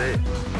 day.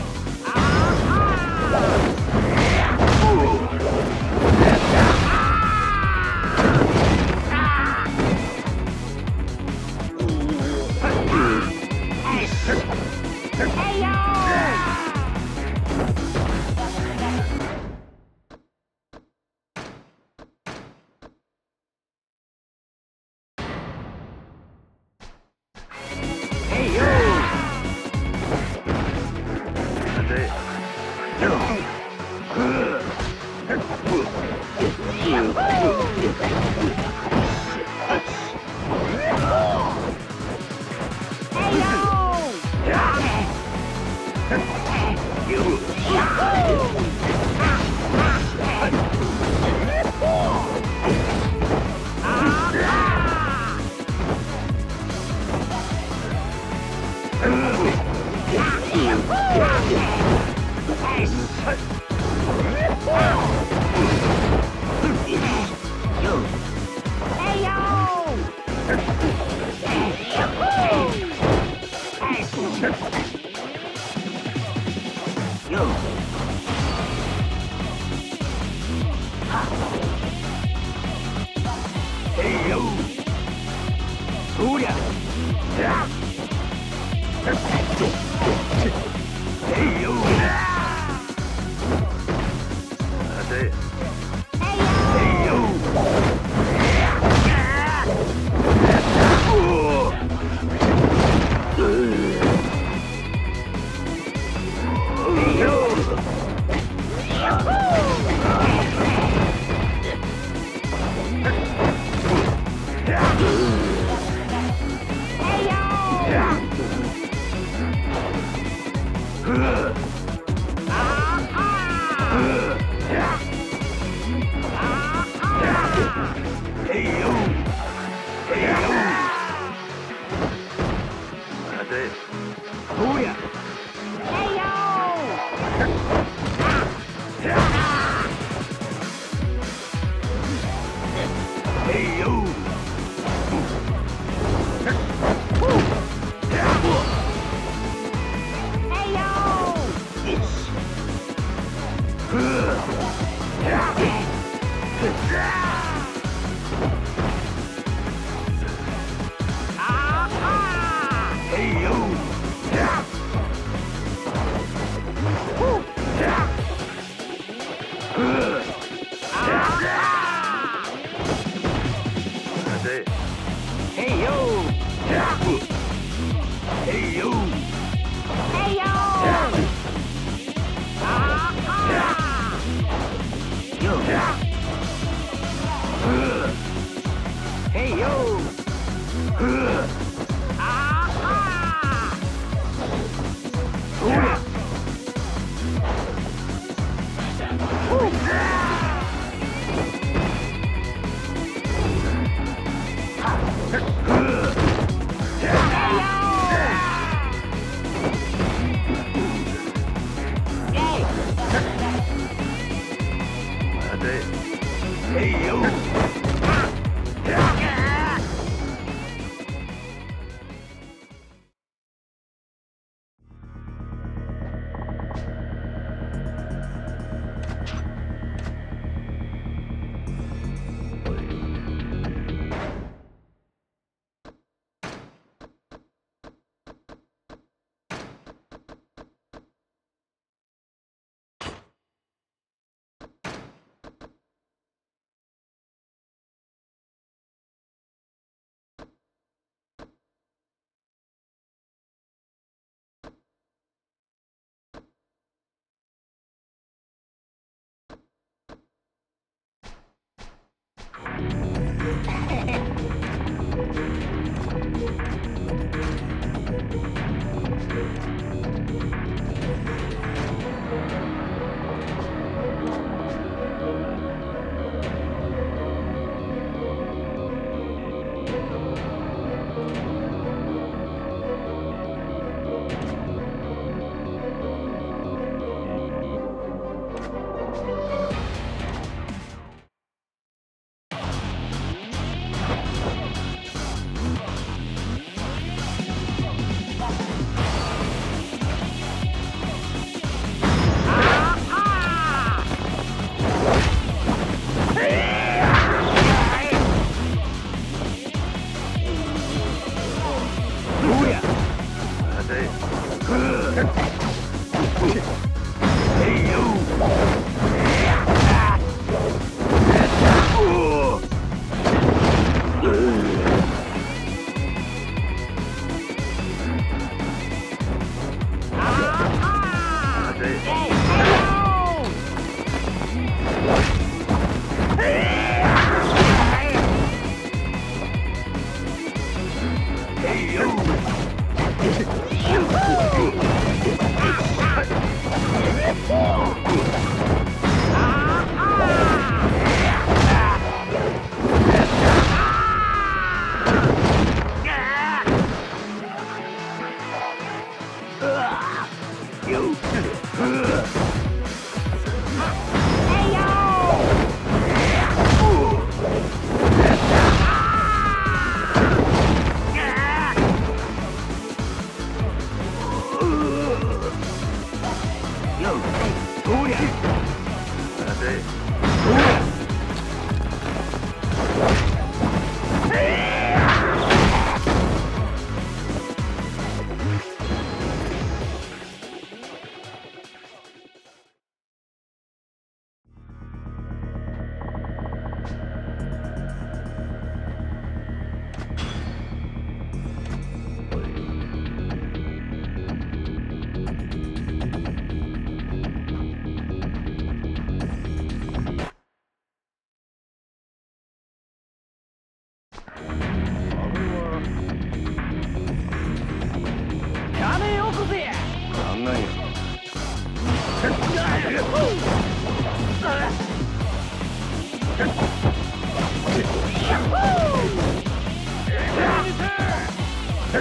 さ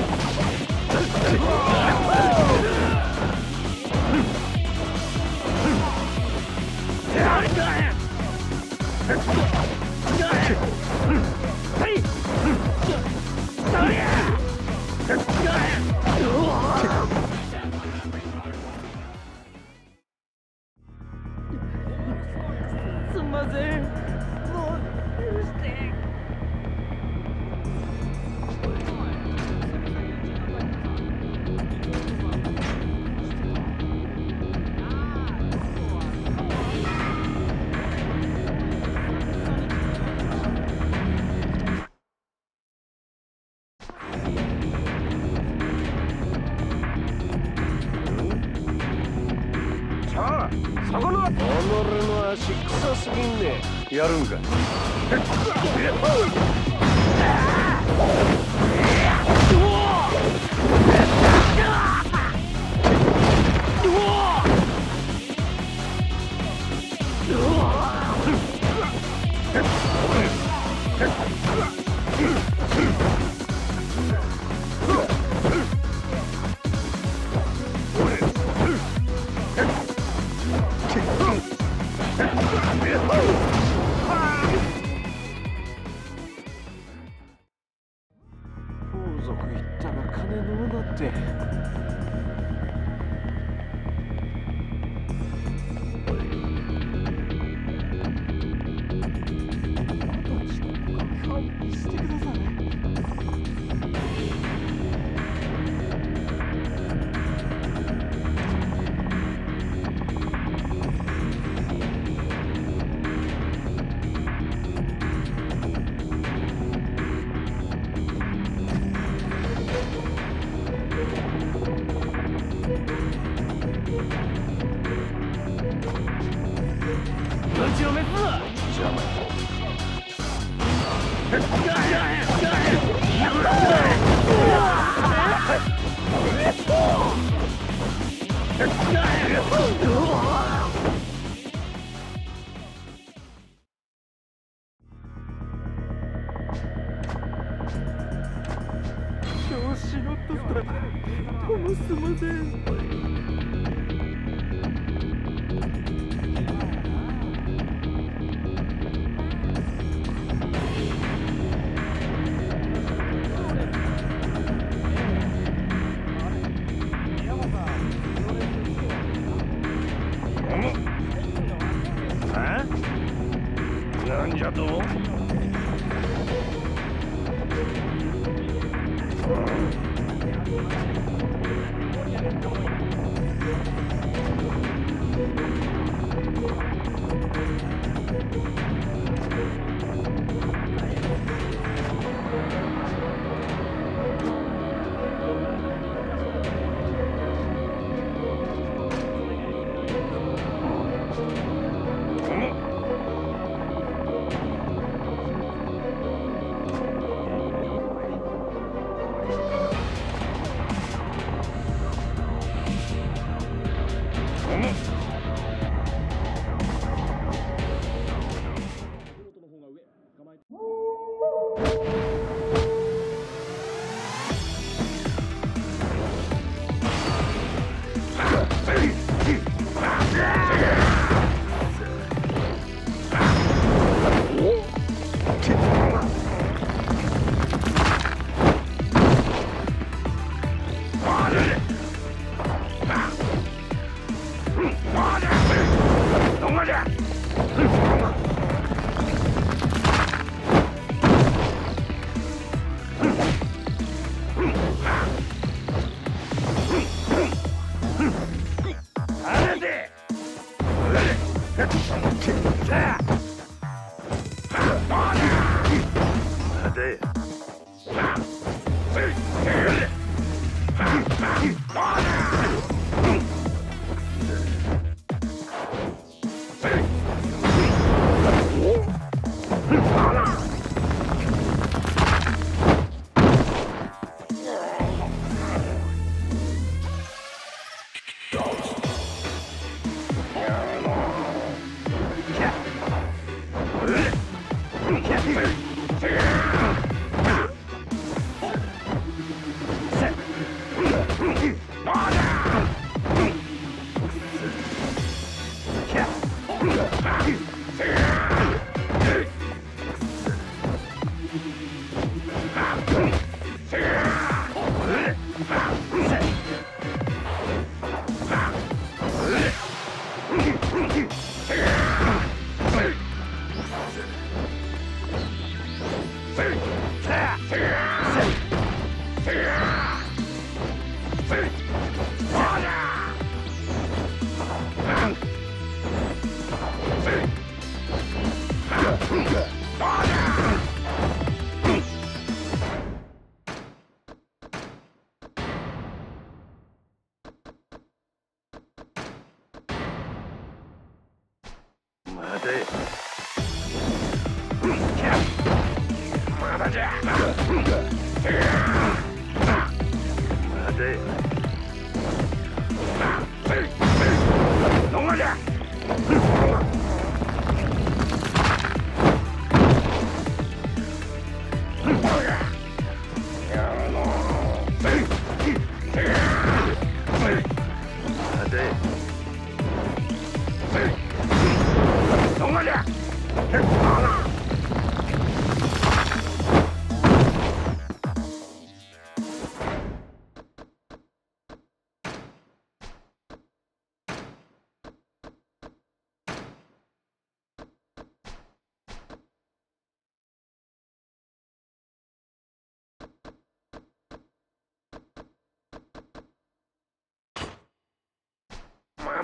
あ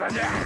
まだ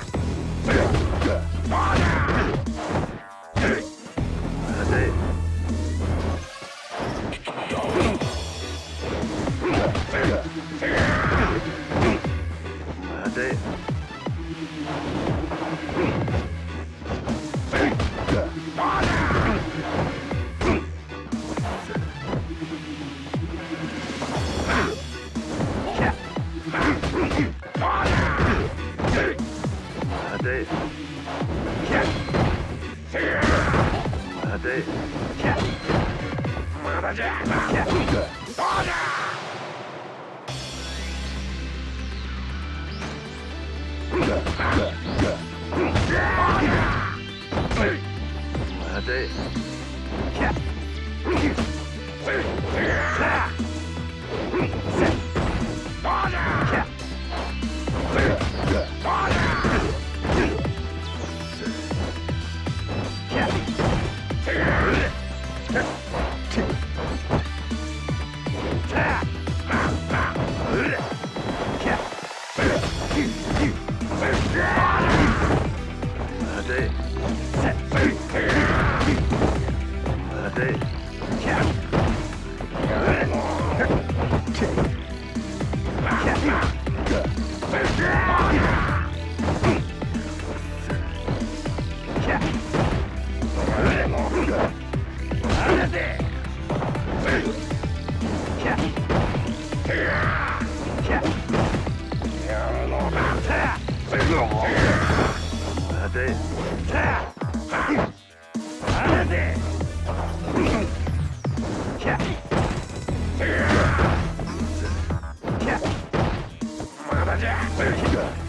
ゃ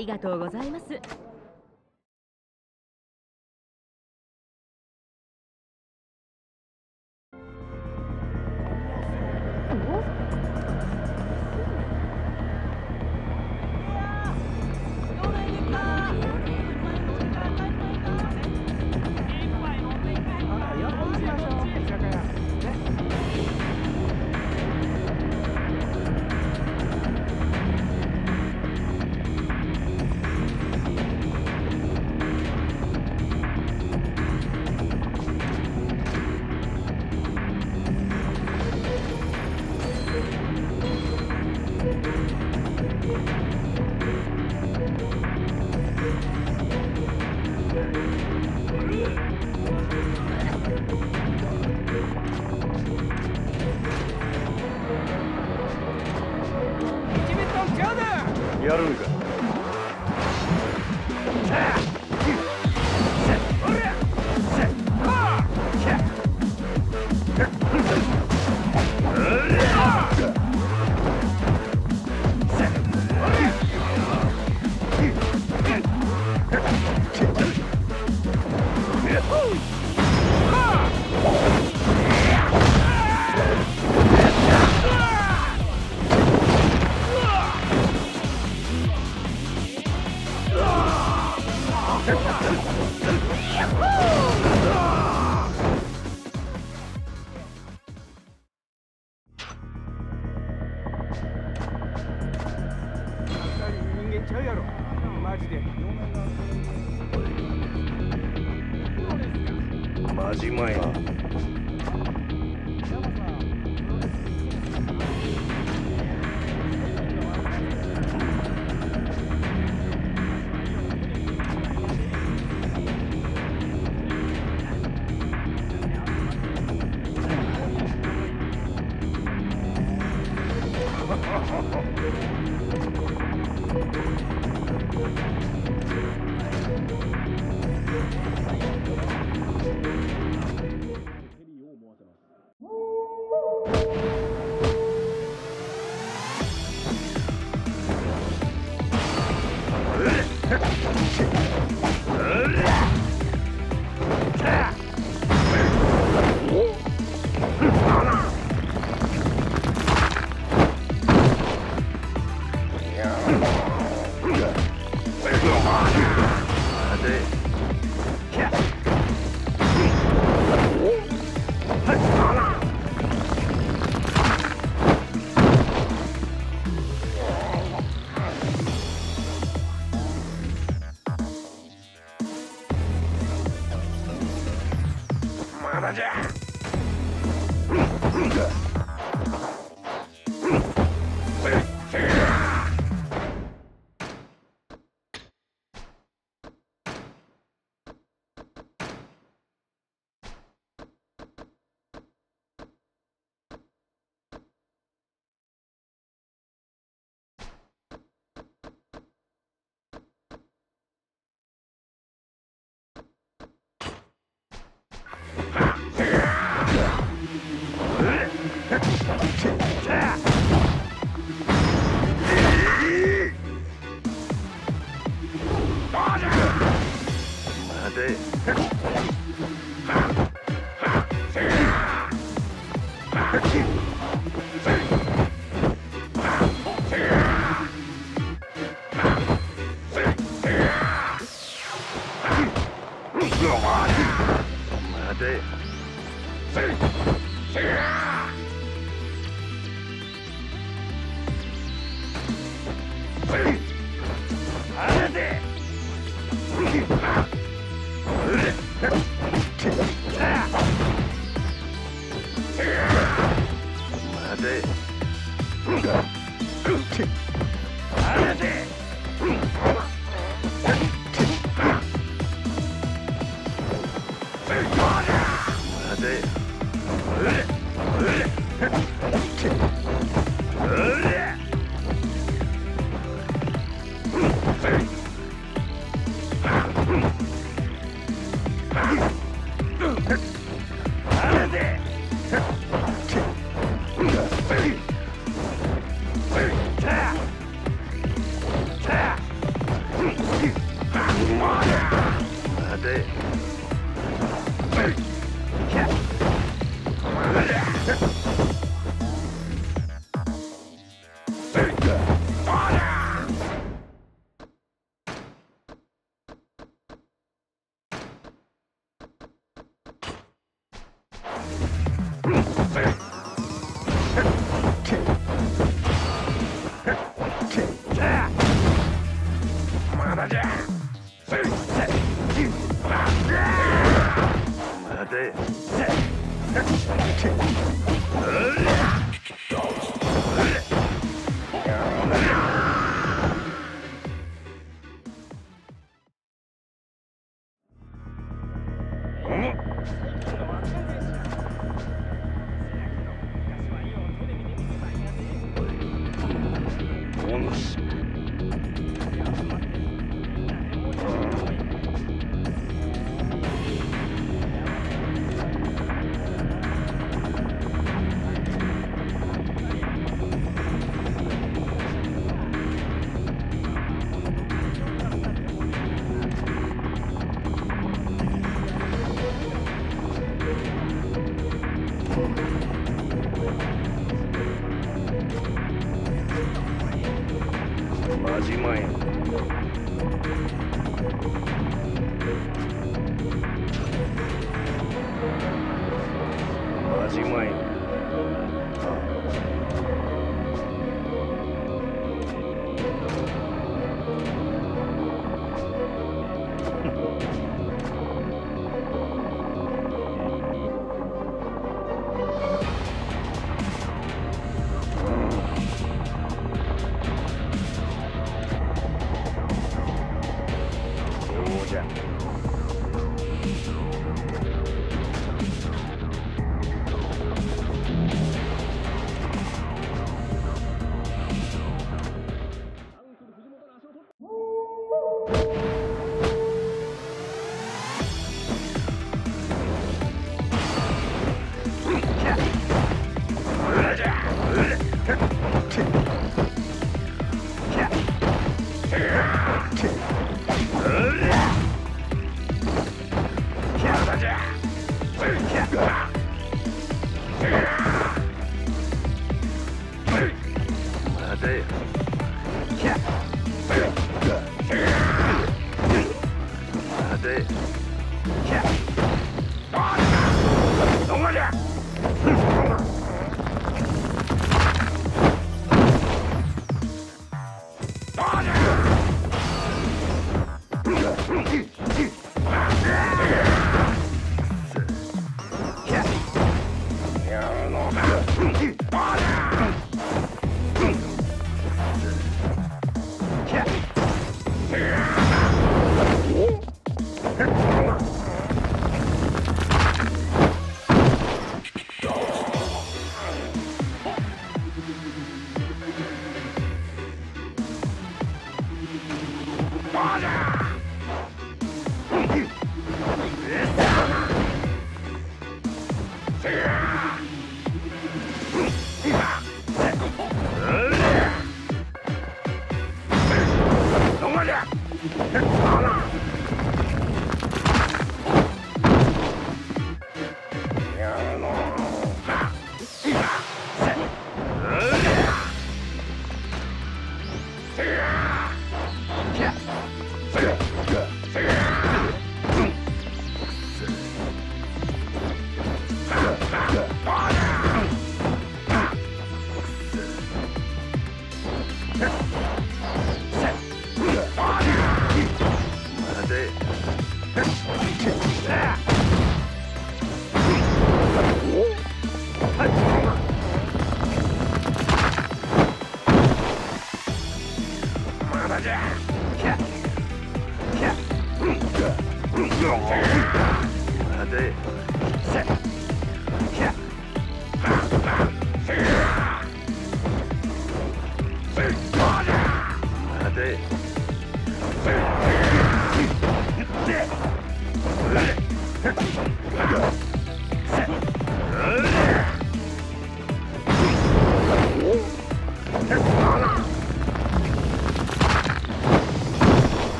ありがとうございます。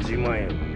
始まえろ。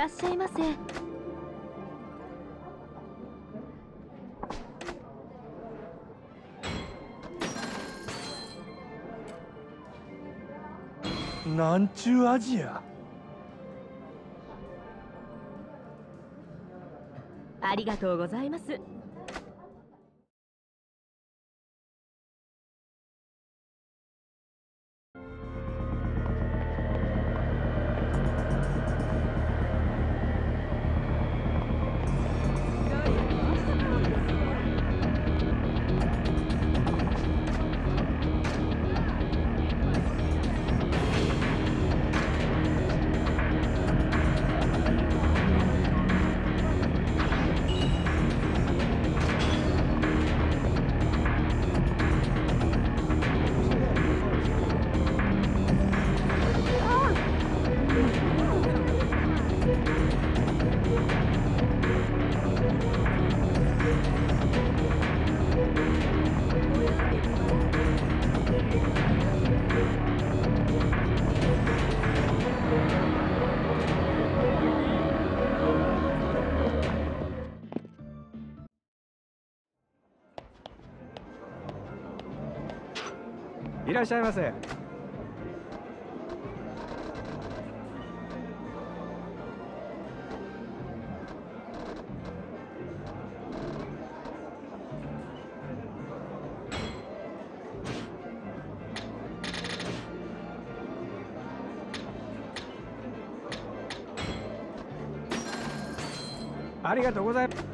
らっしゃいませ。なんちゅう味や？ありがとうございますらっしゃいませ。ありがとうございます。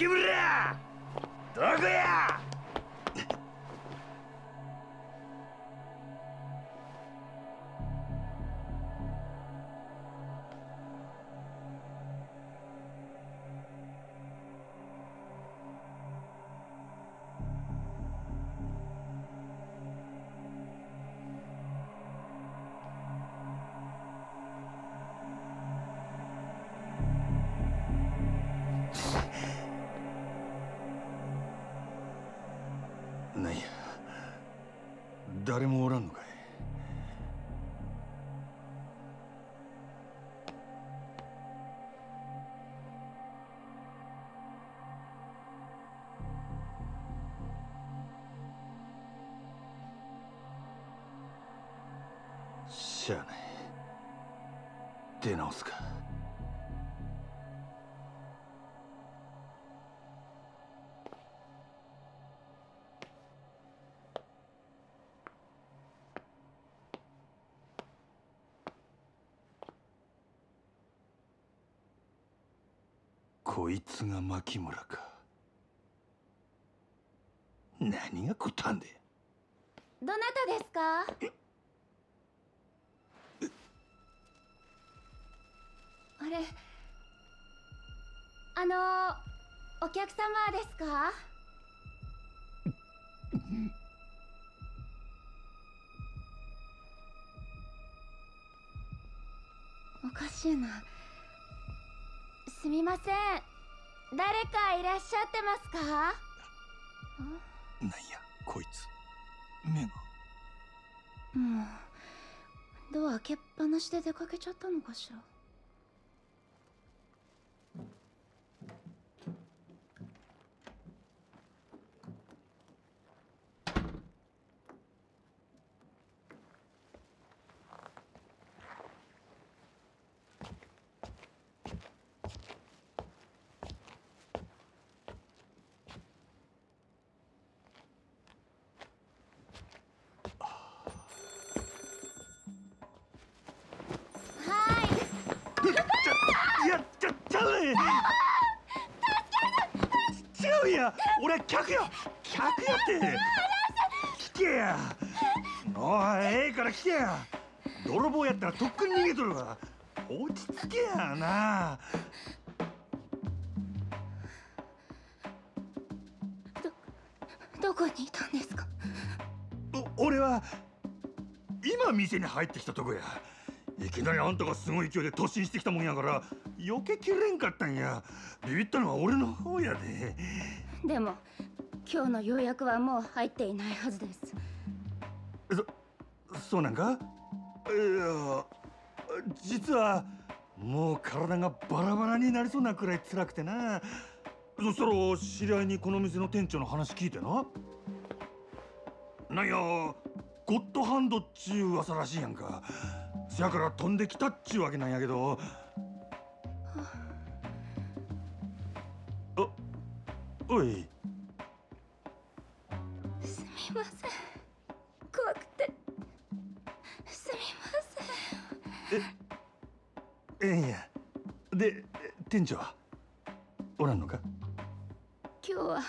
牧村誰もおらんのかい？しゃあない。出直すか。牧村か。何がこったんで？どなたですか？あれあのお客様ですか？おかしいな。すみません誰かいらっしゃってますか？なんやこいつ。目が。もうドア開けっぱなしで出かけちゃったのかしら店に入ってきたとこや。いきなりあんたがすごい勢いで突進してきたもんやから避けきれんかったんや。ビビったのは俺の方やで。でも今日の予約はもう入っていないはずです。そうなんか？いや実はもう体がバラバラになりそうなくらい辛くてな。そしたら知り合いにこの店の店長の話聞いてな。なんやゴッドハンドっちゅう噂らしいやんか。せやから飛んできたっちゅうわけなんやけど。おおい。すみません。怖くて。すみません。ええんや。で店長は？おらんのか？今日は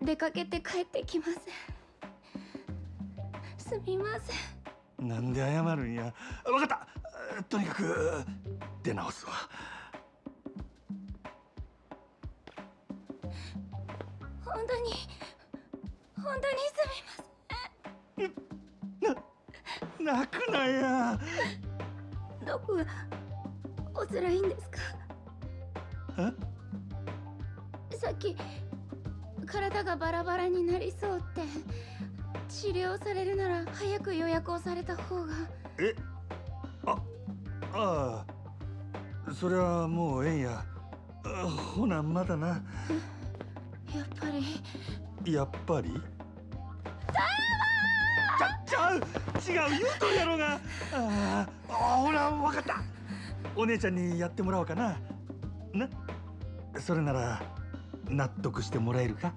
出かけて帰ってきませんすみません。なんで謝るんや。わかった。とにかく出直すわ。本当に本当にす泣くなや。みどこがお辛いんですか？え？さっき体がバラバラになりそうって治療されるなら早く予約をされた方が。え？あああ。それはもうええんや。あほなまだな。やっぱり。やっぱり？ちゃう違う言うとるやろうが。あーあほら分かった。お姉ちゃんにやってもらおうかな。な？それなら納得してもらえるか？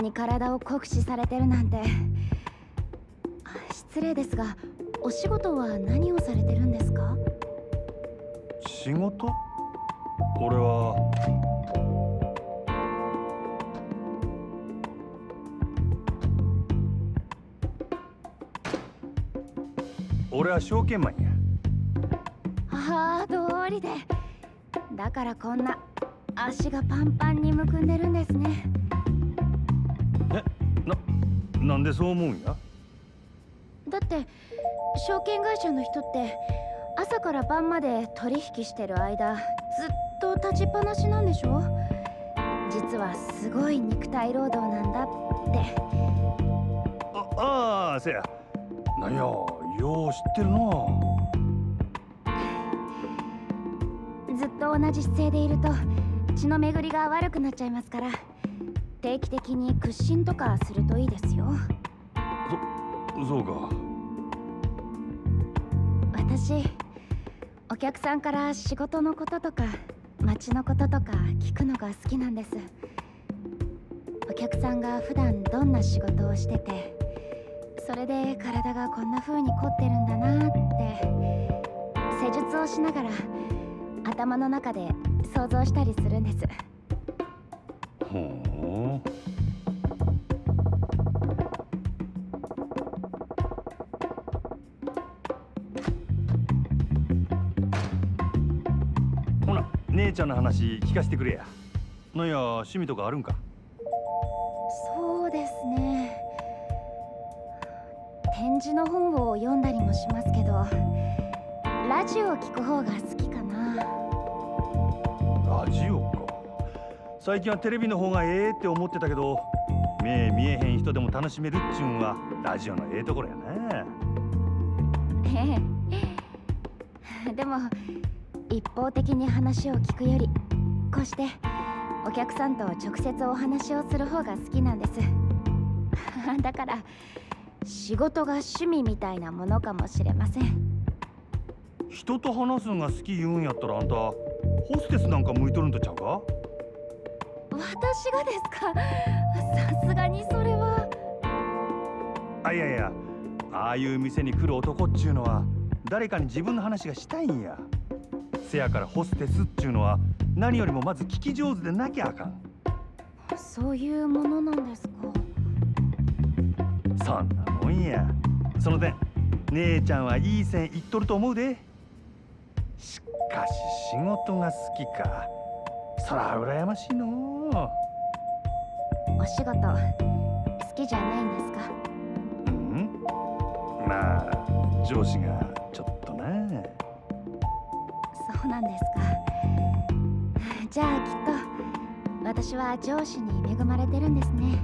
に体を酷使されてるなんて。あ失礼ですがお仕事は何をされてるんですか？仕事？俺は。俺は証券マンや。ああ通りで。だからこんな足がパンパンにむくんでるんですねなんでそう思うんや？だって証券会社の人って朝から晩まで取引してる間ずっと立ちっぱなしなんでしょ？実はすごい肉体労働なんだって。あああせや。なんやよう知ってるな。ずっと同じ姿勢でいると血の巡りが悪くなっちゃいますから定期的に屈伸とかするといいですよ。そうか。私お客さんから仕事のこととか街のこととか聞くのが好きなんです。お客さんが普段どんな仕事をしててそれで体がこんな風に凝ってるんだなって施術をしながら頭の中で想像したりするんですほな姉ちゃんの話聞かせてくれや。なんや趣味とかあるんか？そうですね。展示の本を読んだりもしますけどラジオを聞く方が好き最近はテレビの方がええって思ってたけど目見えへん人でも楽しめるっちゅうんはラジオのええところやなええでも一方的に話を聞くよりこうしてお客さんと直接お話をする方が好きなんです。だから仕事が趣味みたいなものかもしれません。人と話すんが好き言うんやったらあんたホステスなんか向いとるんとちゃうか？私がですか？さすがにそれは。あいやいや。ああいう店に来る男っちゅうのは誰かに自分の話がしたいんや。せやからホステスっちゅうのは何よりもまず聞き上手でなきゃあかん。そういうものなんですか？そんなもんや。その点姉ちゃんはいい線いっとると思うで。しかし仕事が好きか。そら羨ましいのうお仕事好きじゃないんですか？うん？まあ上司がちょっとな。そうなんですか。じゃあきっと私は上司に恵まれてるんですね。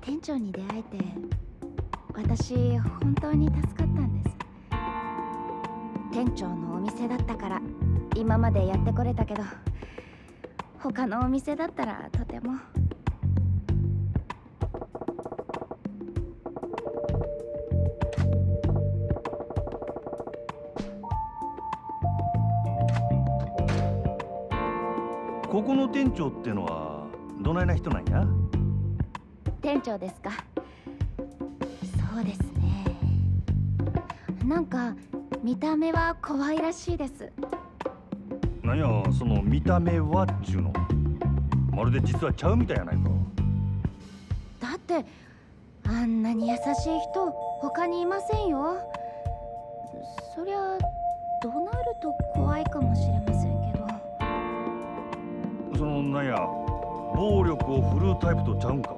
店長に出会えて私本当に助かったんです。店長のお店だったから今までやってこれたけど他のお店だったらとても。ここの店長ってのはどないな人なんや？店長ですか。そうですね。なんか見た目は可愛らしいですなんやその見た目はっちゅうの。まるで実はちゃうみたいやないか。だってあんなに優しい人他にいませんよ。そりゃ怒鳴ると怖いかもしれませんけど。そのなんや暴力を振るうタイプとちゃうんか？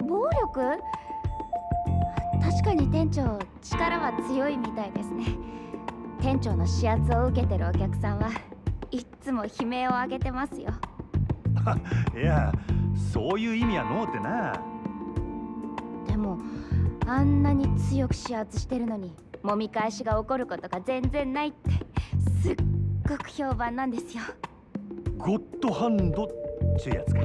暴力？僕確かに店長力は強いみたいですね店長の指圧を受けてるお客さんはいっつも悲鳴を上げてますよ。いやそういう意味はのうてな。でもあんなに強く指圧してるのに揉み返しが起こることが全然ないってすっごく評判なんですよ。ゴッドハンドっちゅうやつか。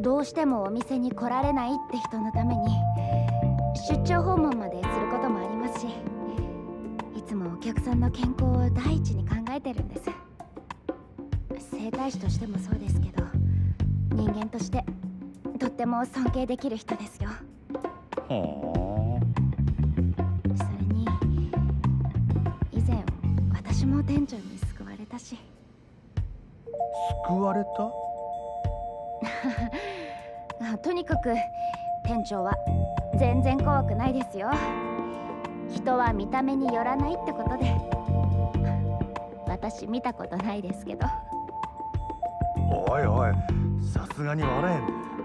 どうしてもお店に来られないって人のために出張訪問まで客さんの健康を第一に考えてるんです。整体師としてもそうですけど人間としてとっても尊敬できる人ですよ。ほそれに以前私も店長に救われたし。救われた？あとにかく店長は全然怖くないですよ人は見た目によらないってことで。私見たことないですけど。おいおいさすがに笑えん。ね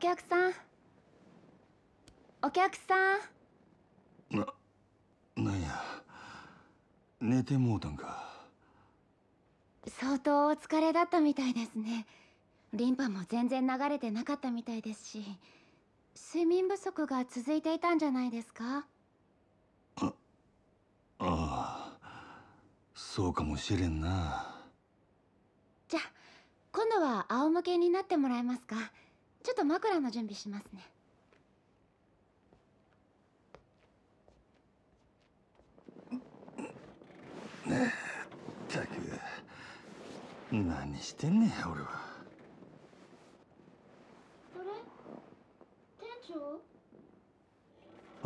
客さん。お客さん。ななんや。寝てもうたんか。相当お疲れだったみたいですね。リンパも全然流れてなかったみたいですし睡眠不足が続いていたんじゃないですか？ああそうかもしれんな。じゃあ今度は仰向けになってもらえますか？ちょっと枕の準備しますね。ったく何してんねん俺は。あれ？店長？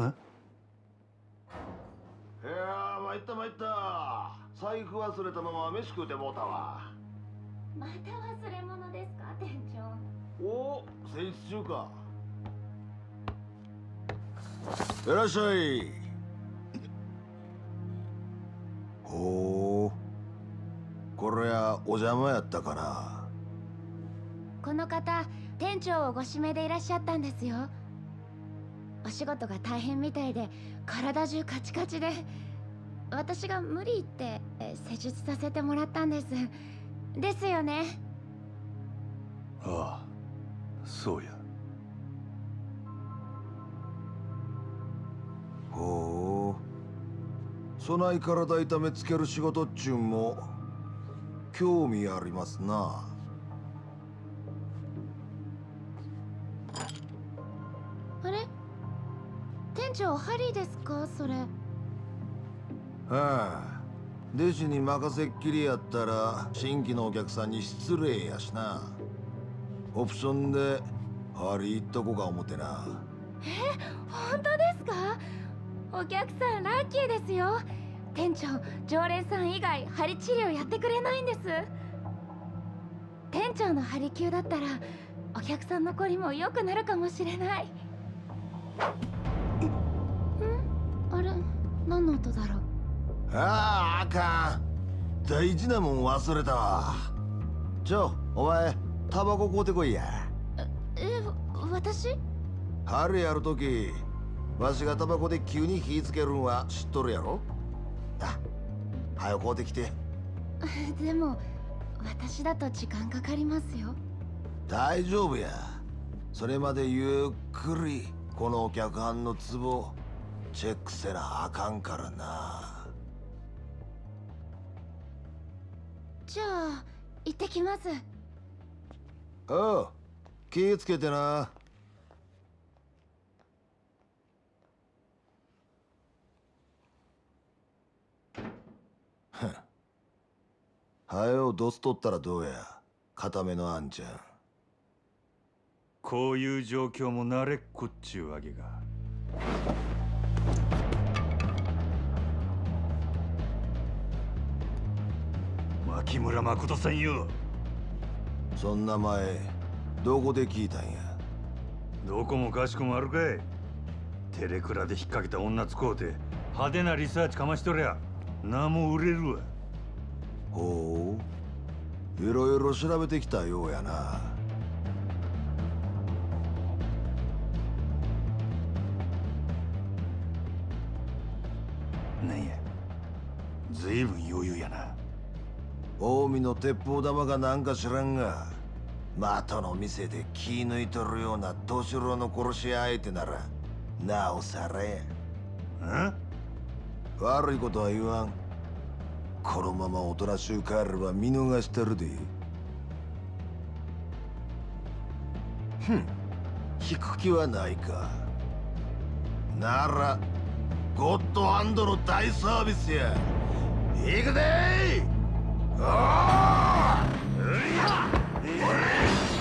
え？いやー参った参った。財布忘れたまま飯食うてもうたわ。また忘れ物ですか店長？おお戦術中か。いらっしゃい。ほうこれはお邪魔やったかな。この方店長をご指名でいらっしゃったんですよ。お仕事が大変みたいで体中カチカチで。私が無理言ってえ施術させてもらったんです。ですよね。ああそうや。ほう。そない体痛めつける仕事っちゅうんも興味ありますな。あれ？店長ハリーですか？それ。はあ弟子に任せっきりやったら新規のお客さんに失礼やしなオプションでハリー行っとこか思ってな。本当ですか？お客さんラッキーですよ。店長常連さん以外針治療やってくれないんです。店長の針灸だったらお客さんのこりも良くなるかもしれない。ん？あれ何の音だろう？あああかん。大事なもん忘れたわ。ちょお前タバコ買うてこいや。え私？春やるときわしがタバコで急に火つけるんは知っとるやろ？あはよ買うてきて。でも私だと時間かかりますよ。大丈夫や。それまでゆっくりこのお客はんのツボチェックせなあかんからな。じゃあ行ってきますおう気ぃつけてな。はよどすとったらどうや。固めのあんちゃん。こういう状況も慣れっこっちゅうわけか。牧村誠さんよ。そんな前どこで聞いたんや？どこもかしこもあるかい。テレクラで引っ掛けた女使うて派手なリサーチかましとりゃ名も売れるわ。ほう。いろいろ調べてきたようやな。なんや。ずいぶん余裕やな近江の鉄砲玉がなんか知らんが的の店で気抜いとるような敏郎の殺し相手ならなおさらやん？悪いことは言わん。このままおとなしゅう帰れば見逃してるで。ふん。引く気はないか。ならゴッドハンドの大サービスや。行くでーおー待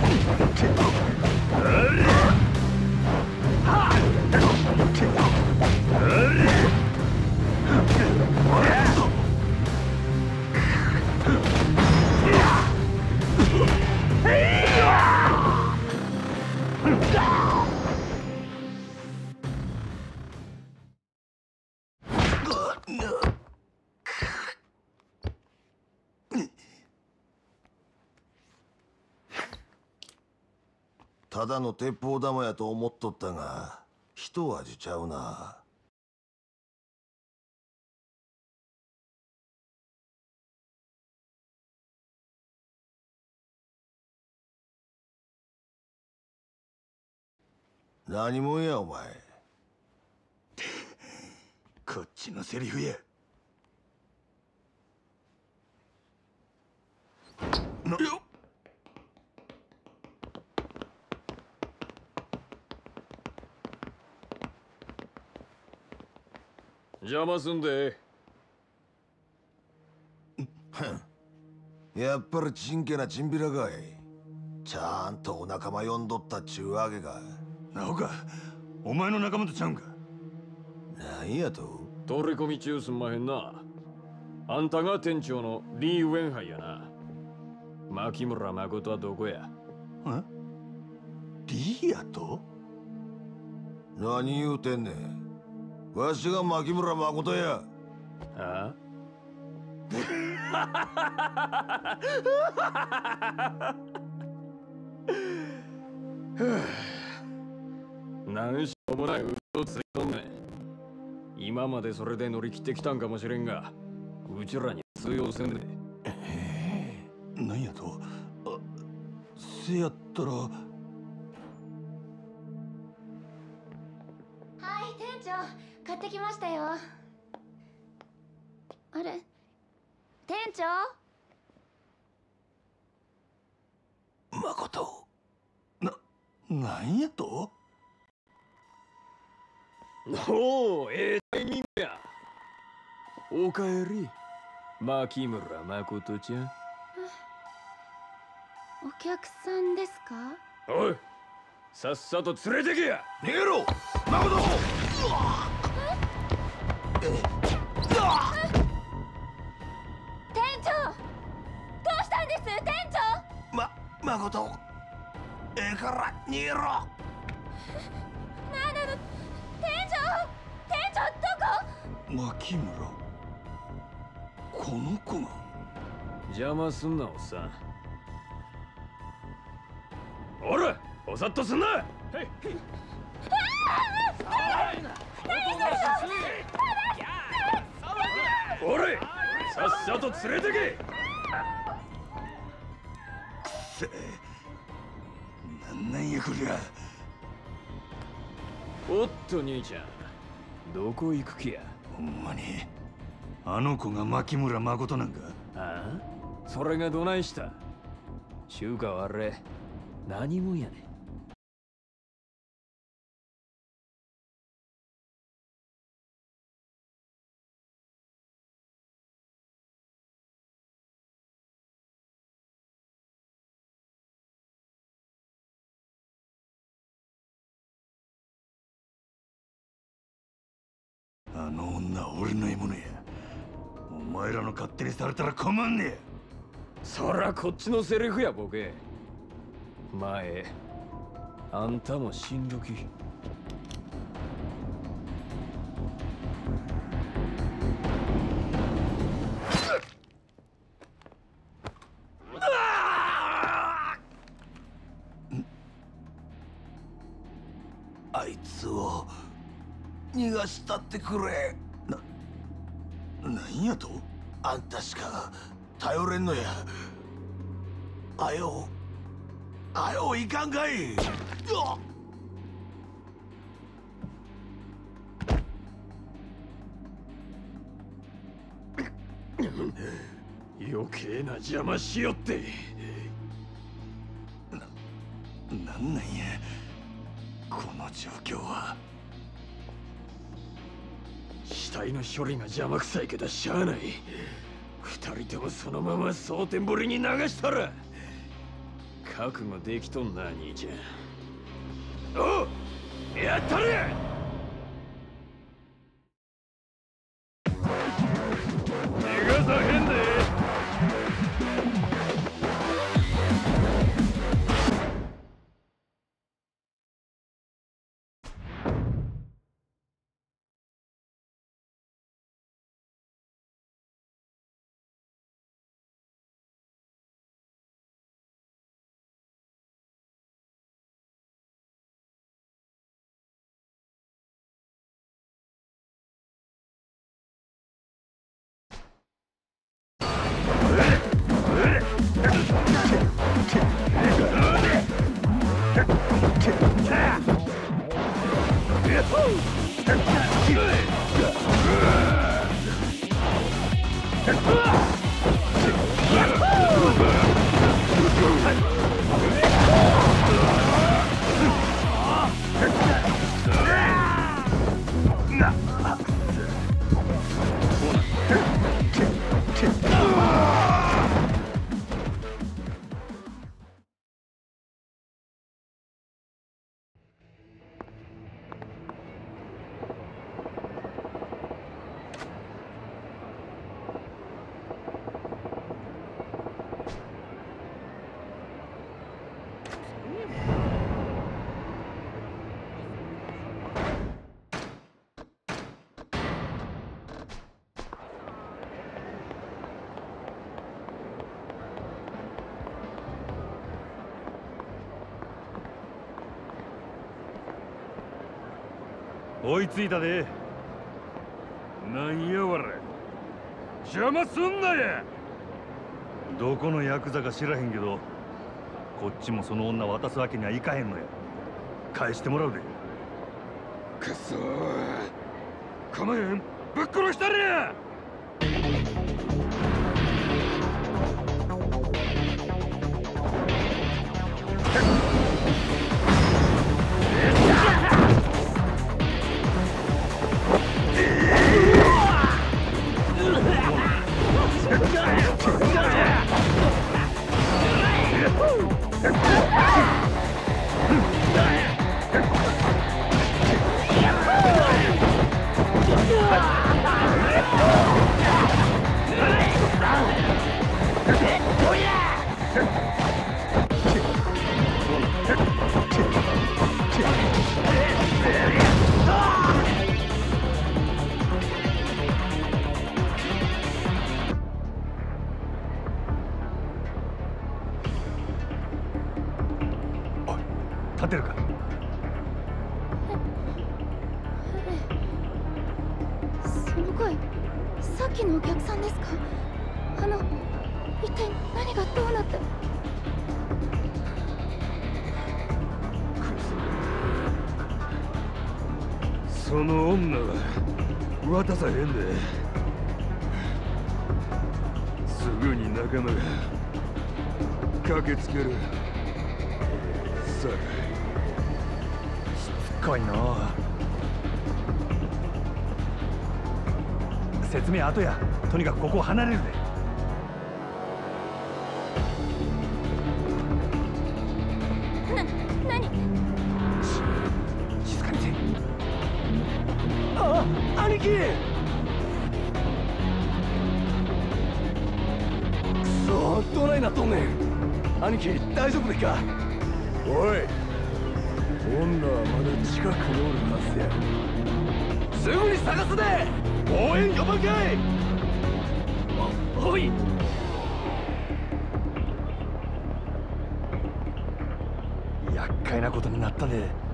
Take ただの鉄砲玉やと思っとったが一味ちゃうな。何もんやお前。こっちのセリフや。なよ邪魔すんで。やっぱりちんけなチンピラかい。ちゃんとお仲間呼んどったっちゅうわけか。なおかお前の仲間とちゃうんか？なんやと？取り込み中すんまへんな。あんたが店長のリー・ウェンハイやな。牧村誠はどこや？んリーヤと？何言うてんねんわしが牧村誠や。あ？なんしょうもない嘘をついとんねん。今までそれで乗り切ってきたんかもしれんがうちらに通用せんで。なんやと？あせやったら買ってきましたよ。あれ？店長？誠？ななんやと？おおええタイミングや。おかえり。牧村誠ちゃん。お客さんですか？おいさっさと連れてけや。逃げろ！誠！店店長ま誠。ええから逃げろ。なんなの店長店長どこ？牧村。この子が邪魔すんなおっさん。おらおさっとすんな。おれさっさと連れてけせ。なんなんやこりゃ。おっと兄ちゃん。どこ行く気や？ほんまに。あの子が牧村誠なんか。ああ？それがどないした？中華はあれ。何もんやねんは俺の獲物や。お前らの勝手にされたら困んねえそらこっちのセリフやボケ。前あんたも死んどき。あいつを逃がしたってくれなんやと？あんたしか頼れんのや。あよあよいかんかい。余計な邪魔しよって。なんなんや。この状況は死体の処理が邪魔くさいけどしゃあない。二人ともそのまま蒼天堀に流したら覚悟できとんな兄ちゃん。おやったれ！追いついたで。なんやわれ邪魔すんなや。どこのヤクザか知らへんけどこっちもその女渡すわけにはいかへんのや。返してもらうで。くそ構えんぶっ殺したれや。駆けるさ深いな説明後や。とにかくここを離れるで兄貴！くそどないなっとんねん兄貴大丈夫でっか？おい女はまだ近くにおるはずや。すぐに探すで！応援呼ばんかいおおい！厄介なことになったで。よ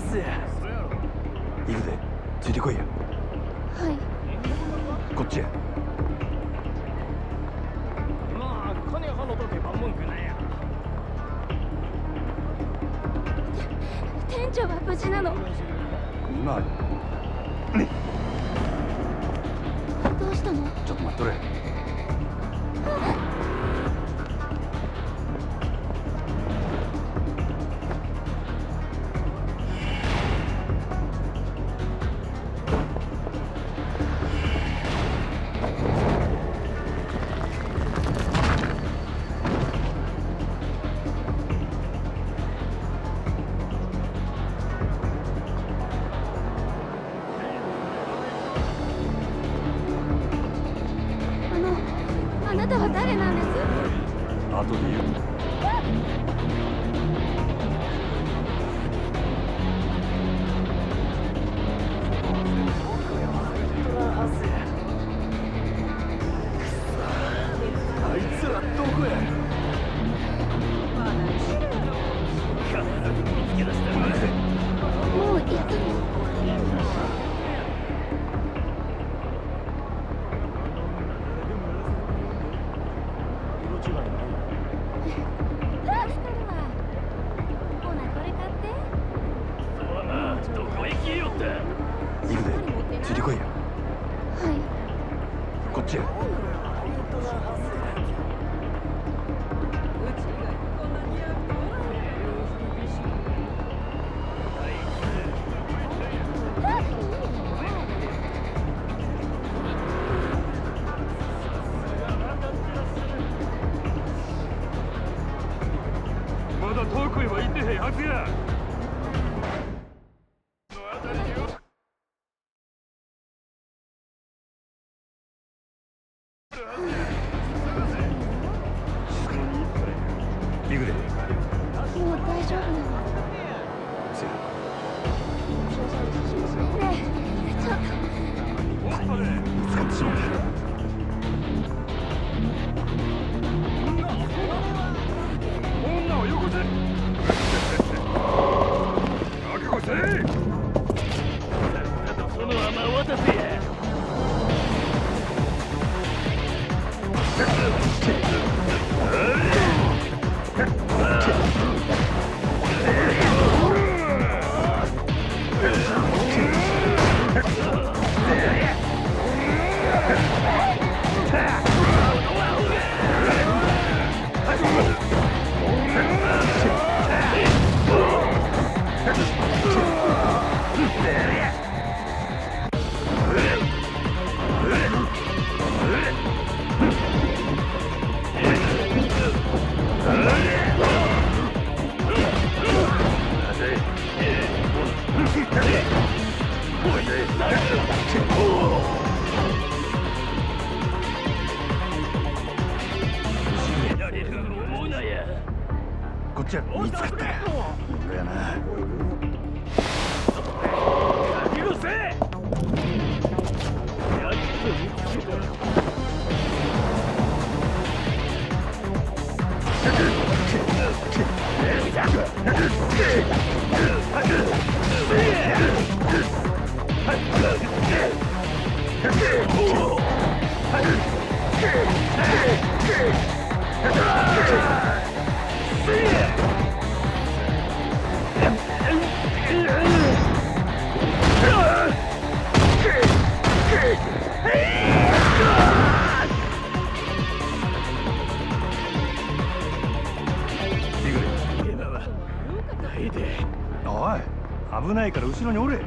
行ないから後ろにおれ。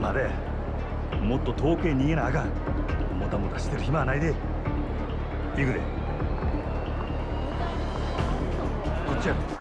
までもっと遠くへ逃げなあかん。もたもたしてる暇はないで。行くで。こっちや。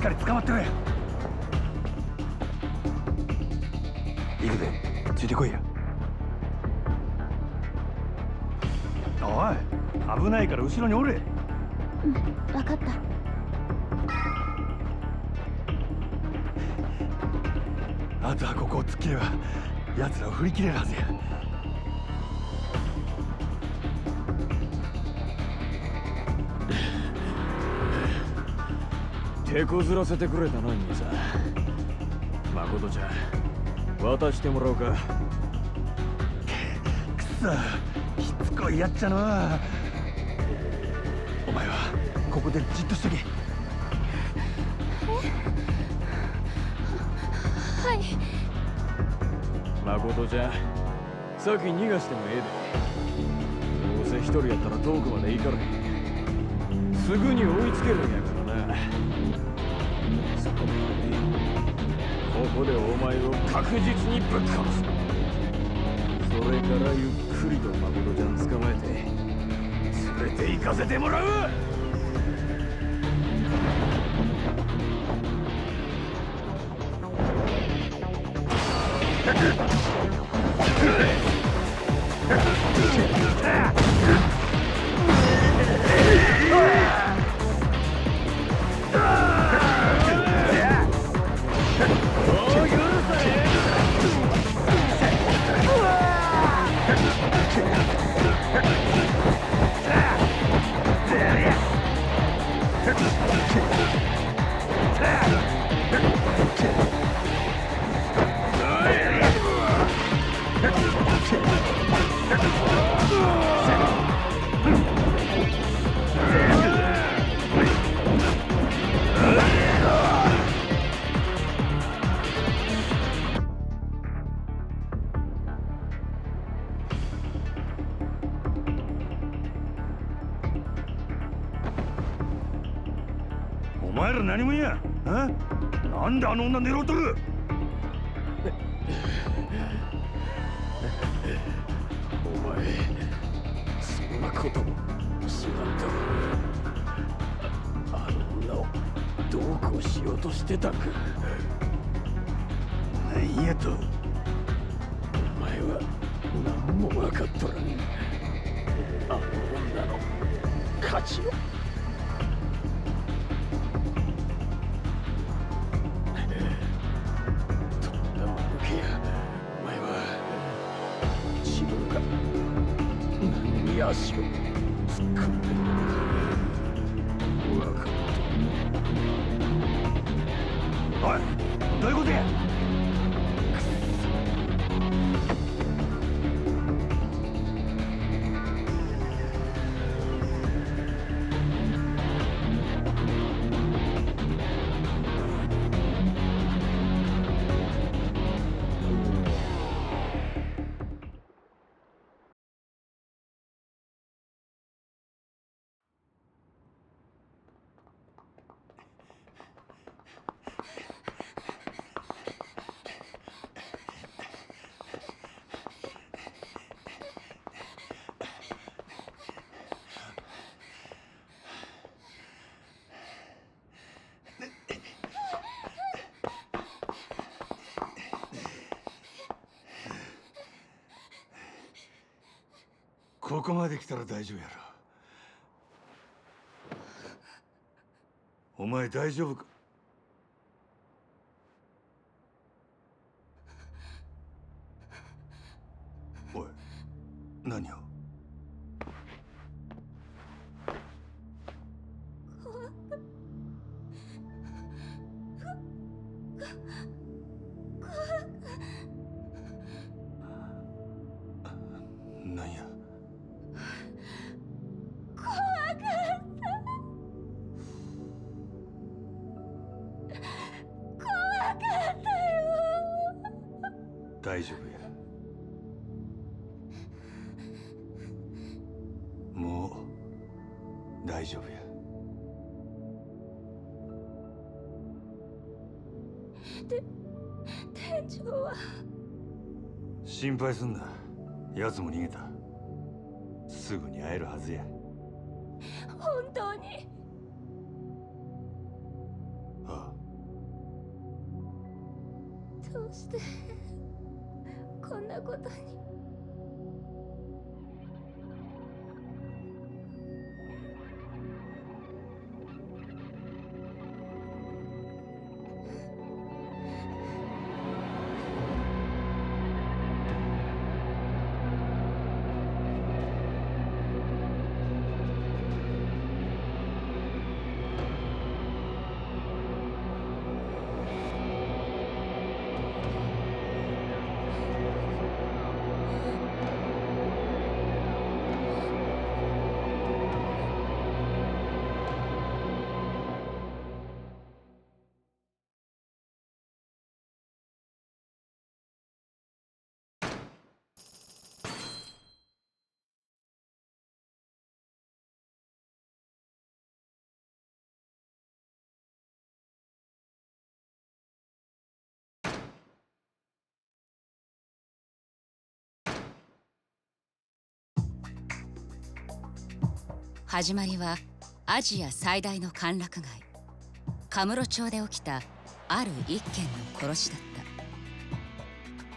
っかり捕まってくれ。行くでついてこいや。おい危ないから後ろにおれ。うん分かった。あとはここを突っ切れば奴らを振り切れるはずやこずらせてくれたな兄さん誠ちゃん渡してもらおうか。くそしつこいやっちゃのうお前はここでじっとしとけ。はい。誠ちゃん先逃がしてもええで。どうせ一人やったら遠くまで行かれへん。すぐに追いつけるんや確実にぶっ殺す。それからゆっくりと誠ちゃん捕まえて連れて行かせてもらう。こ Oh! なんであの女狙うとる？お前そんなことも知らんだあの女をどうこうしようとしてたか。ここまで来たら大丈夫やろ。お前大丈夫か？配すんな。奴も逃げた。始まりはアジア最大の歓楽街カムロ町で起きたある一件の殺しだっ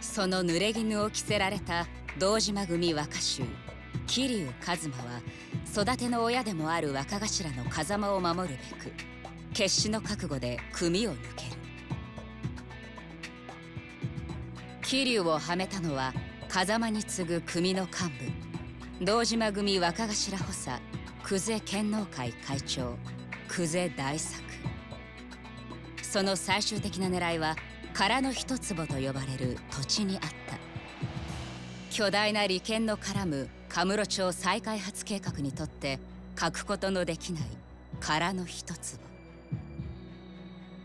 た。その濡れ衣を着せられた堂島組若衆桐生一馬は育ての親でもある若頭の風間を守るべく決死の覚悟で組を抜ける。桐生をはめたのは風間に次ぐ組の幹部堂島組若頭補佐久世剣能会会長久世大作。その最終的な狙いは空の一坪と呼ばれる土地にあった。巨大な利権の絡むカムロ町再開発計画にとって欠くことのできない空の一坪。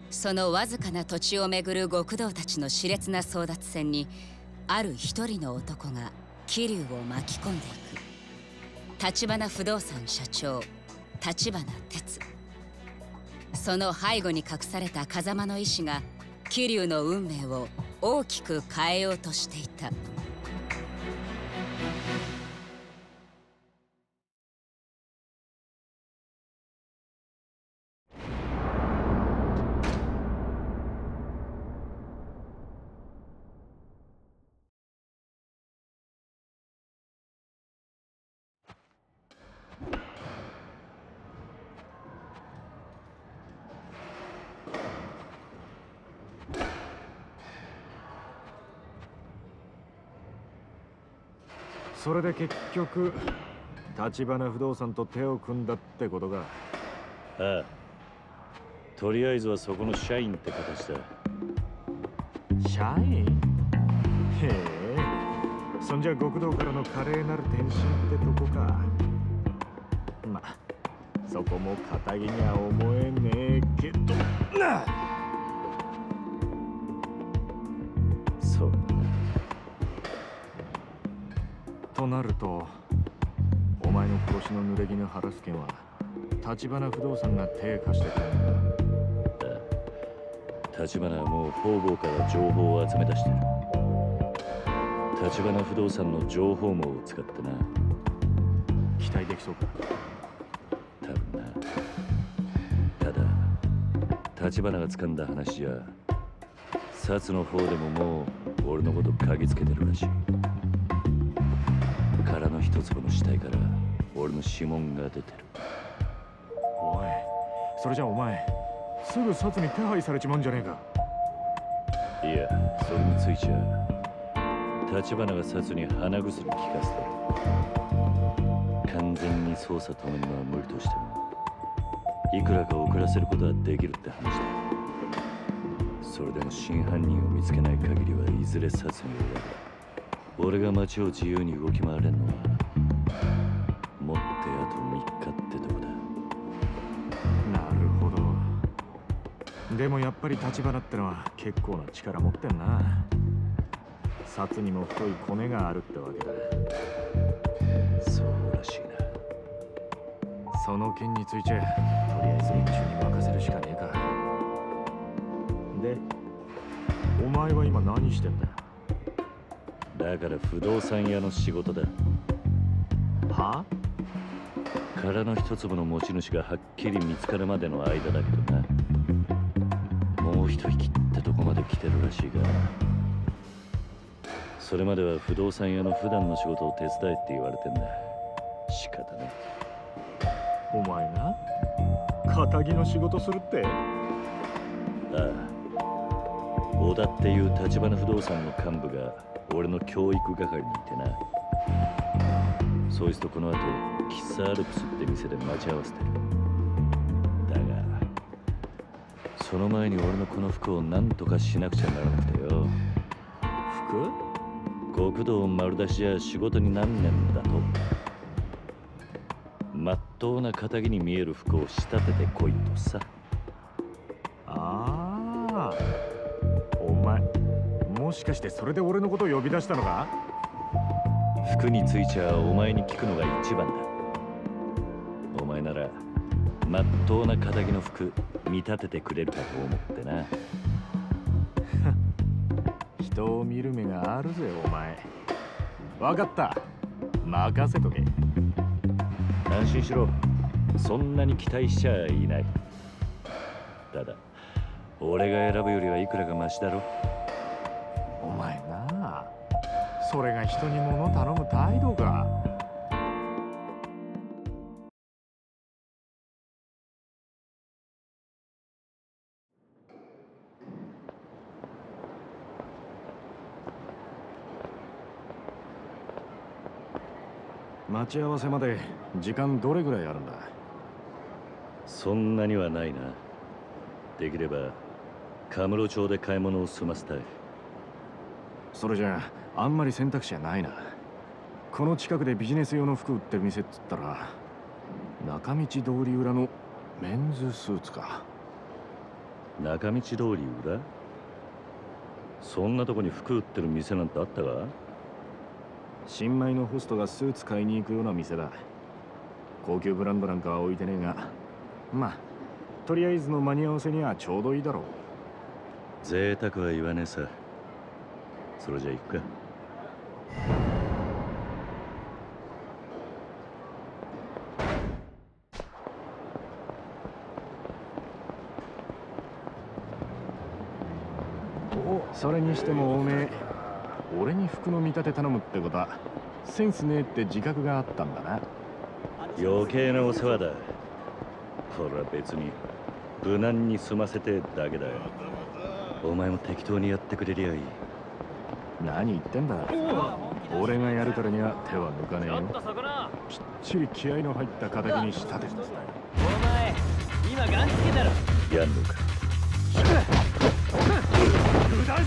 そのわずかな土地をめぐる極道たちの熾烈な争奪戦にある一人の男が桐生を巻き込んでいく。立花不動産社長立花哲。その背後に隠された風間の意志が桐生の運命を大きく変えようとしていた。それで結局立花不動産と手を組んだってことか。ああ。とりあえずはそこの社員って形だ。社員？へえ。そんじゃ極道からの華麗なる転身ってとこか。まそこも堅気には思えねえけど。なそとなるとお前の殺しの濡れ衣晴らす件は立花不動産が手貸してくれるんだ立花はもう方々から情報を集め出してる。立花不動産の情報網を使ってな。期待できそうか？多分な。ただ立花が掴んだ話じゃ薩の方でももう俺のこと嗅ぎつけてるらしい一粒の死体から俺の指紋が出てる。おいそれじゃお前すぐ札に手配されちまうんじゃねえか。いやそれについちゃ立花が札に鼻薬効かせてる完全に捜査止めるのは無理としてもいくらか遅らせることはできるって話だ。それでも真犯人を見つけない限りはいずれ札に追われ俺が街を自由に動き回れんのはでもやっぱり立花ってのは結構な力持ってんな。札にも太いコネがあるってわけだ。そうらしいな。その件についてとりあえず一中に任せるしかねえか。でお前は今何してんだだから不動産屋の仕事だ。は？殻の一粒の持ち主がはっきり見つかるまでの間だけどなもう一息ってとこまで来てるらしいがそれまでは不動産屋の普段の仕事を手伝えって言われてんだ。仕方ねお前が仇の仕事するって。ああ。小田っていう立花不動産の幹部が俺の教育係にいてな。そいつとこの後喫茶アルプスって店で待ち合わせてるその前に俺のこの服を何とかしなくちゃならなくてよ。服？極道丸出しじゃ仕事になんねんだと。まっとうな仇に見える服を仕立ててこいとさ。ああお前もしかしてそれで俺のことを呼び出したのか？服についちゃお前に聞くのが一番だ。お前ならまっとうな仇の服見立ててくれるかと思ってな。人を見る目があるぜお前。わかった。任せとけ。安心しろ。そんなに期待しちゃいない。ただ俺が選ぶよりはいくらかマシだろ？お前なあ。それが人に物頼む態度か待ち合わせまで時間どれぐらいあるんだ？そんなにはないな。できればカムロ町で買い物を済ませたい。それじゃああんまり選択肢はないな。この近くでビジネス用の服売ってる店っつったら中道通り裏のメンズスーツか。中道通り裏？そんなとこに服売ってる店なんてあったか？新米のホストがスーツ買いに行くような店だ。高級ブランドなんかは置いてねえが。まあとりあえずの間に合わせにはちょうどいいだろう。贅沢は言わねえさ。それじゃ行くか。それにしてもおめえ俺に服の見立て頼むってことはセンスねえって自覚があったんだな。余計なお世話だ。俺は別に無難に済ませてだけだよ。お前も適当にやってくれりゃいい。何言ってんだ。俺がやるからには手は抜かねえよ。きっちり気合の入った形に仕立てるお前今ガンつけたろ。やんのかあ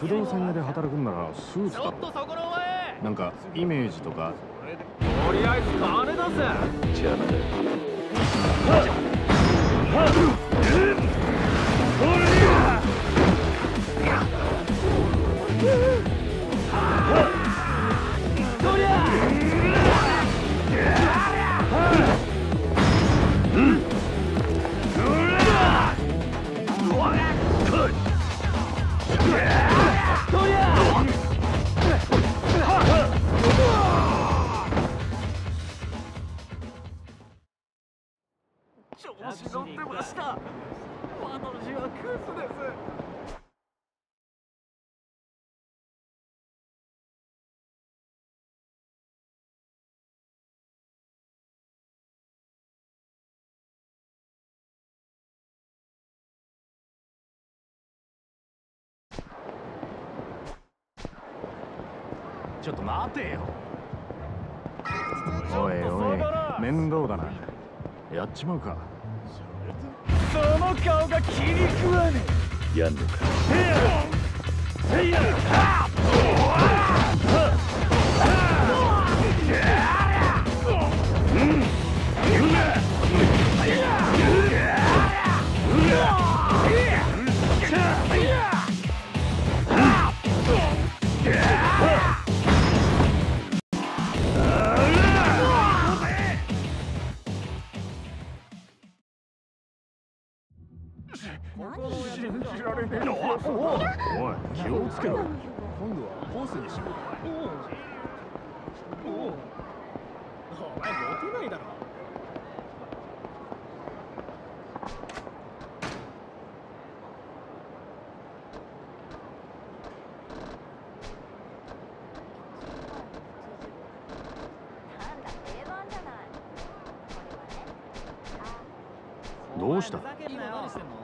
不動産屋で働くんならスーツだ。ろそこのお前。なんかイメージとか。とりあえず金出せ。邪魔だとちょっと待てよ。おいおい面倒だな。やっちまうか。その顔が気に食わねやんのか。信気をつけろ。今度はボスにしよう。お前モテないだろなんだ定番じゃないこれはねあどうしたふざけんなよ何してんの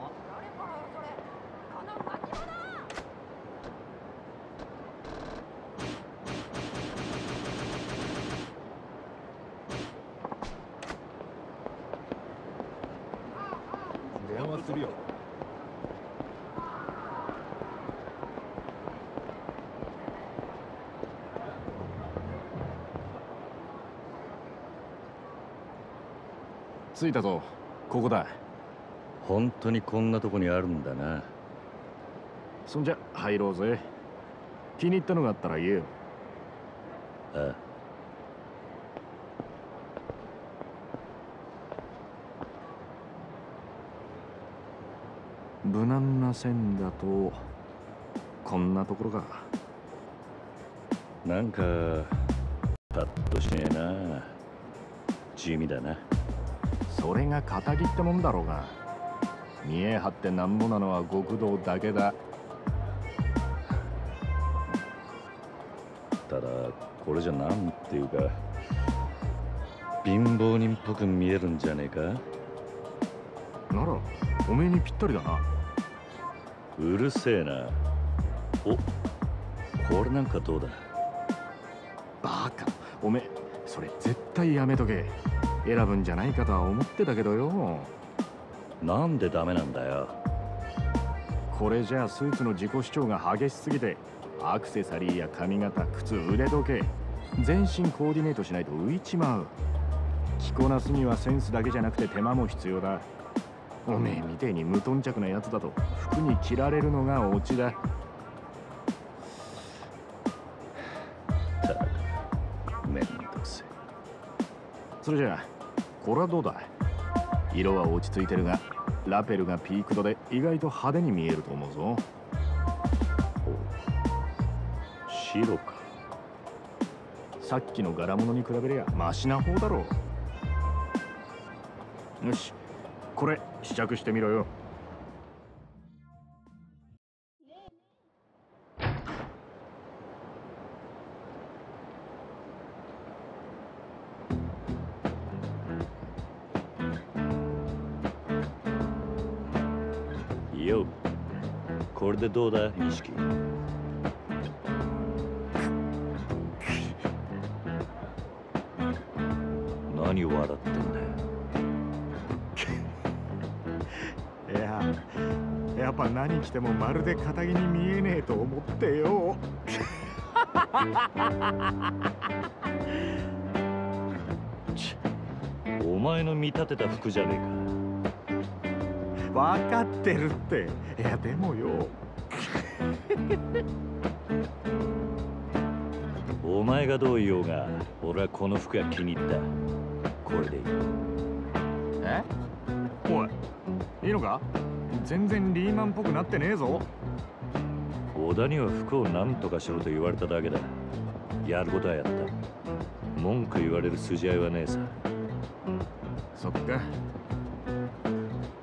電話するよ着いたぞここだ。本当にこんなとこにあるんだな。そんじゃ入ろうぜ。気に入ったのがあったら言えよ。あ。無難な線だとこんなところか。なんかパッとしねえな。地味だなそれが仇ってもんだろうが。見え張ってなんぼなのは極道だけだ。ただこれじゃなんていうか貧乏人っぽく見えるんじゃねえか？ならおめえにぴったりだな。うるせえな。おこれなんかどうだ？バカ。おめえそれ絶対やめとけ選ぶんじゃないかとは思ってたけどよ。なんでダメなんだよ。これじゃあスーツの自己主張が激しすぎてアクセサリーや髪型靴腕時計全身コーディネートしないと浮いちまう。着こなすにはセンスだけじゃなくて手間も必要だ。おめえみてえに無頓着なやつだと服に着られるのがオチだ。めんどくせそれじゃあこれはどうだ色は落ち着いてるがラペルがピーク度で意外と派手に見えると思うぞ。白か。さっきの柄物に比べりゃマシな方だろう。よしこれ試着してみろよ。どうだ？錦何笑ってんだよ。いややっぱ何着てもまるで堅気に見えねえと思ってよ。お前の見立てた服じゃね分か。ってるって。いやでもよえか お前がどう言おうが俺はこの服が気に入った。これでいい。え？おいいいのか？全然リーマンっぽくなってねえぞ。小田には服を何とかしろと言われただけだ。やることはやった。文句言われる筋合いはねえさ。そっか。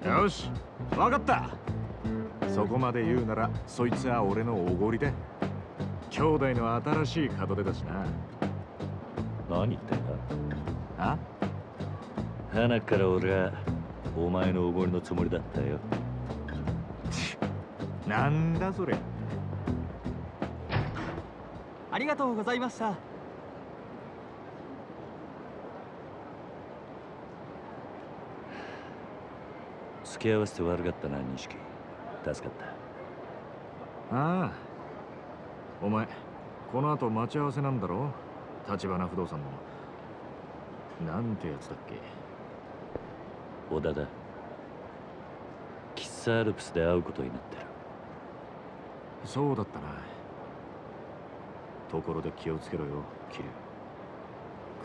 よし分かったそこまで言うならそいつは俺のおごりで。兄弟の新しい門出だしな。何言ってんだ？あ？花から俺はお前のおごりのつもりだったよ。なんだそれ。ありがとうございました。付き合わせて悪かったな錦助かっああ。お前この後待ち合わせなんだろ？立花不動産の。なんてやつだっけ？た小田だ。喫茶アルプスで会うことになってる。そうだったな。ところで気をつけろよキル。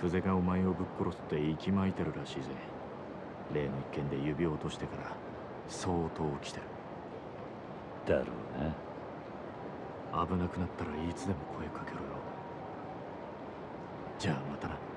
クゼがお前をぶっ殺すって息巻いてるらしいぜ。例の一件で指を落としてから相当来てるだろうな危なくなったらいつでも声かけろよ。じゃあまたな。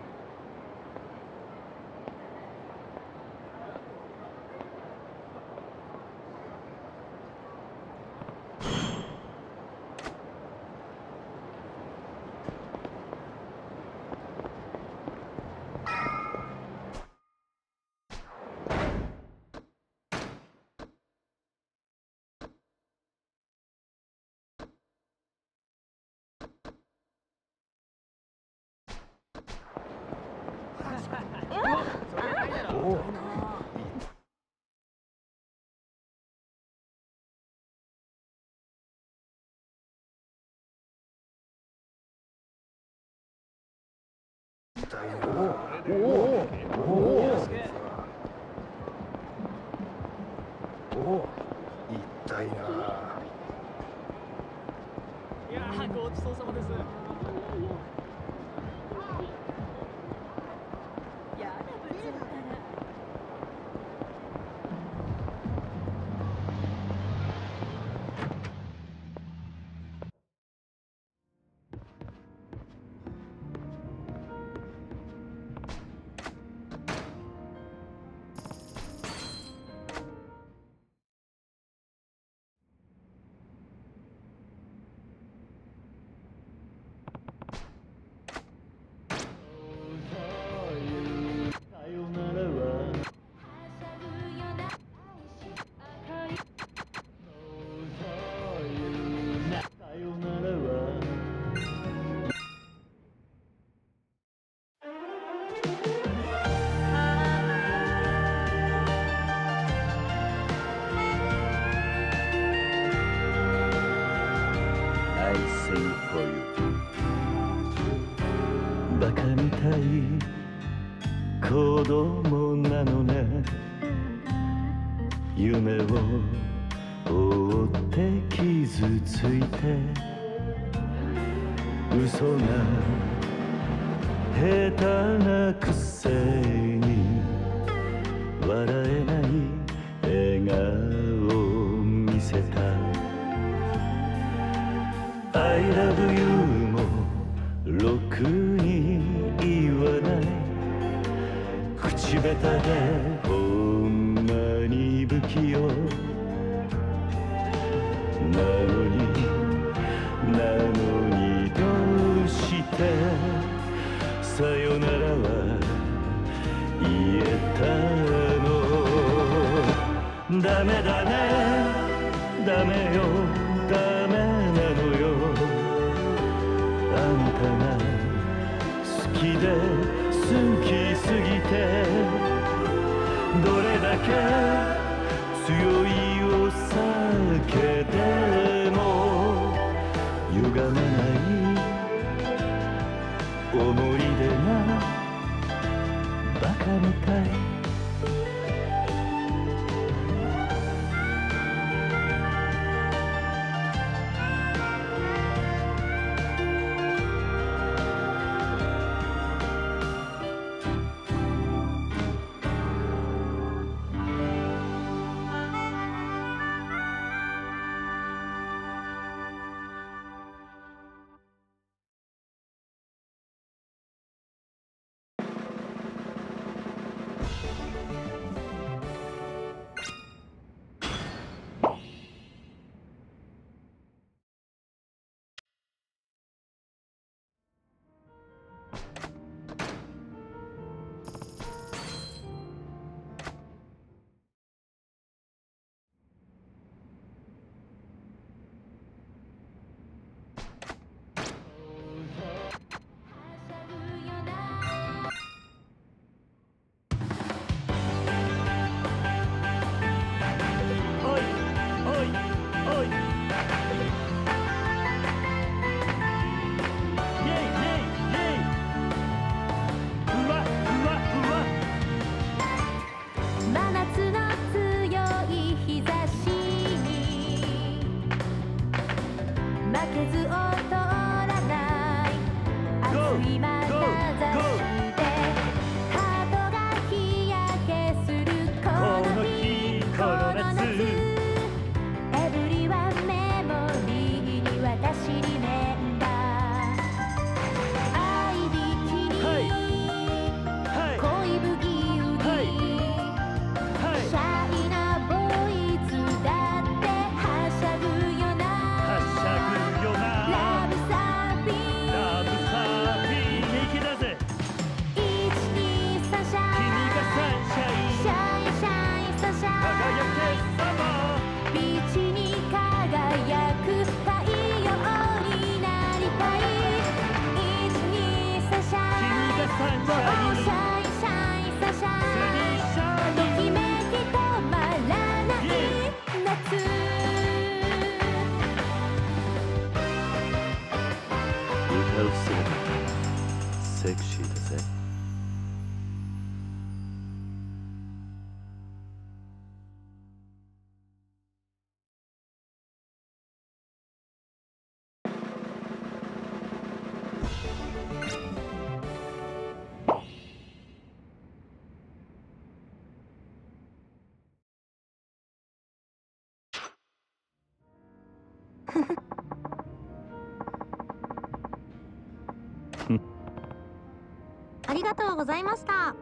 ありがとうございました。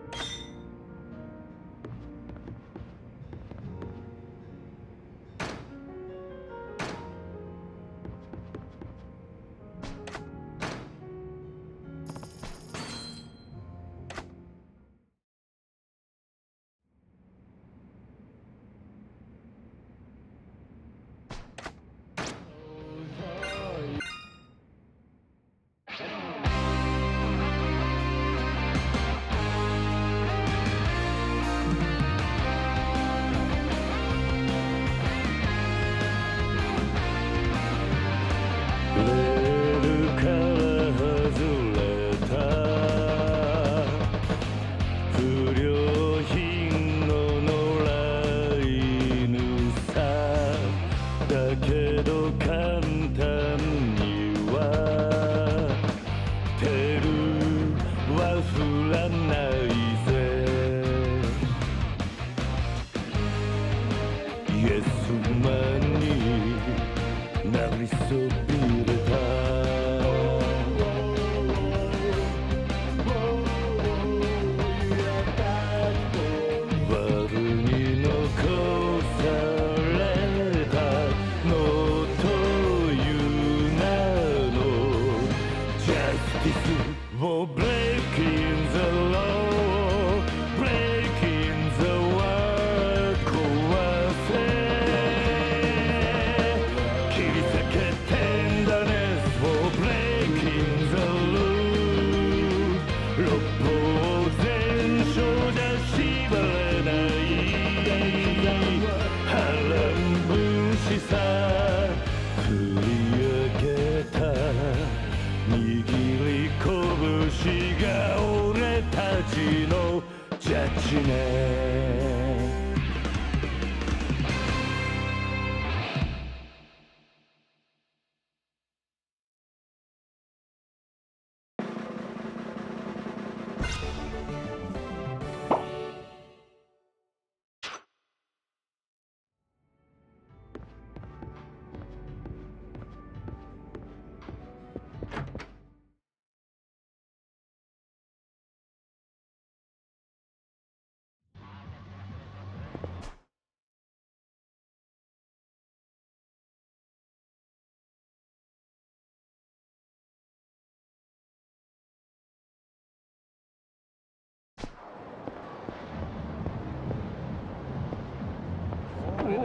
お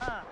お